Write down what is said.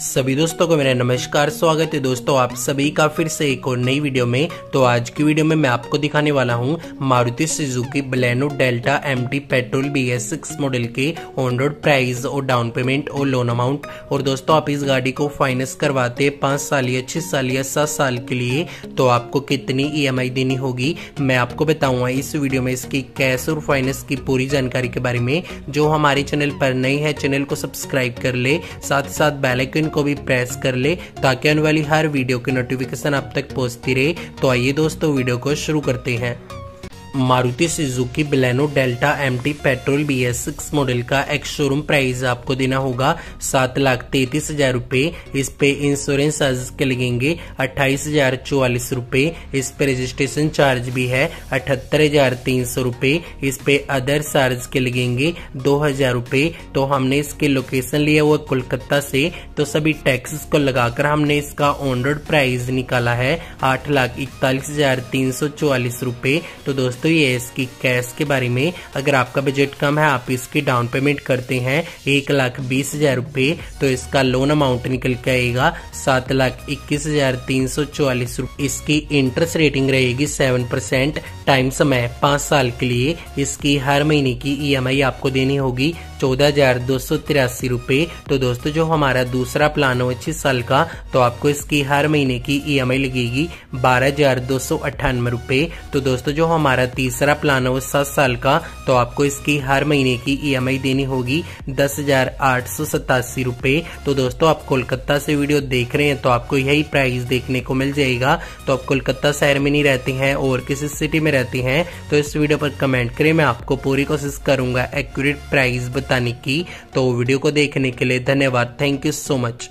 सभी दोस्तों को मेरा नमस्कार, स्वागत है दोस्तों आप सभी का फिर से एक और नई वीडियो में। तो आज की वीडियो में मैं आपको दिखाने वाला हूँ Maruti Suzuki Baleno Delta MT petrol B S six model के ऑन रोड प्राइस और डाउन पेमेंट और लोन अमाउंट और दोस्तों, आप इस गाड़ी को फाइनेंस करवाते हैं पाँच साल या छह साल या सात साल के लिए तो आपको कितनी ईएमआई देनी होगी? मैं आपको बताऊँगा इस वीडियो में इसकी कैश और फाइनेंस की पूरी जानकारी के बारे में। जो हमारे चैनल पर नई है, चैनल को सब्सक्राइब कर ले साथ ही साथ बेलाइकन को भी प्रेस कर ले ताकि आने वाली हर वीडियो की नोटिफिकेशन आप तक पहुँचती रहे। तो आइए दोस्तों वीडियो को शुरू करते हैं। Maruti Suzuki Baleno Delta M T petrol B S six model का एक शोरूम प्राइस आपको देना होगा। सात लाख तैतीस हज़ार रूपए। इस पे इंश्योरेंस चार्ज के लगेंगे। अट्ठाईस हज़ार चौवालीस रूपए। इस पे रजिस्ट्रेशन चार्ज भी है। अठहत्तर हज़ार तीन सौ रूपए। इस पे अदर चार्ज के लगेंगे। दो हज़ार रूपए। तो हमने इसके लोकेशन लिया हुआ कोलकाता से। तो सभी टैक्सेस को लगाकर हमने इसका ऑन रोड प्राइस निकाला है। आठ लाख इकतालीस हज़ार तीन सौ चौवालीस रूपए। तो दोस्तों दोस्तों ये इसकी कैश के बारे में अगर आपका बजट कम है, आप इसकी डाउन पेमेंट करते हैं एक लाख बीस हज़ार रूपए तो इसका लोन अमाउंट निकल के आएगा सात लाख इक्कीस हज़ार तीन सौ चौवालीस रूपए इसकी इंटरेस्ट रेटिंग रहेगी सेवन परसेंट टाइम समय, पाँच साल के लिए। इसकी हर महीने की ईएमआई आपको देनी होगी चौदह हज़ार दो सौ तिरासी तो दोस्तों, जो हमारा दूसरा प्लान हो पच्चीस साल का तो आपको इसकी हर महीने की ईएमआई लगेगी बारह हज़ार दो सौ अट्ठानवे तो दोस्तों, जो हमारा तीसरा प्लान हो सात साल का तो आपको इसकी हर महीने की ईएमआई देनी होगी दस हज़ार आठ सौ सतासी तो दोस्तों, आप कोलकाता से वीडियो देख रहे हैं तो आपको यही प्राइस देखने को मिल जाएगा। तो आप कोलकाता शहर में नहीं रहते हैं, और किसी सिटी में रहते हैं तो इस वीडियो पर कमेंट करें, मैं आपको पूरी कोशिश करूँगा एक्यूरेट प्राइस बताने की तो वीडियो को देखने के लिए धन्यवाद। Thank you so much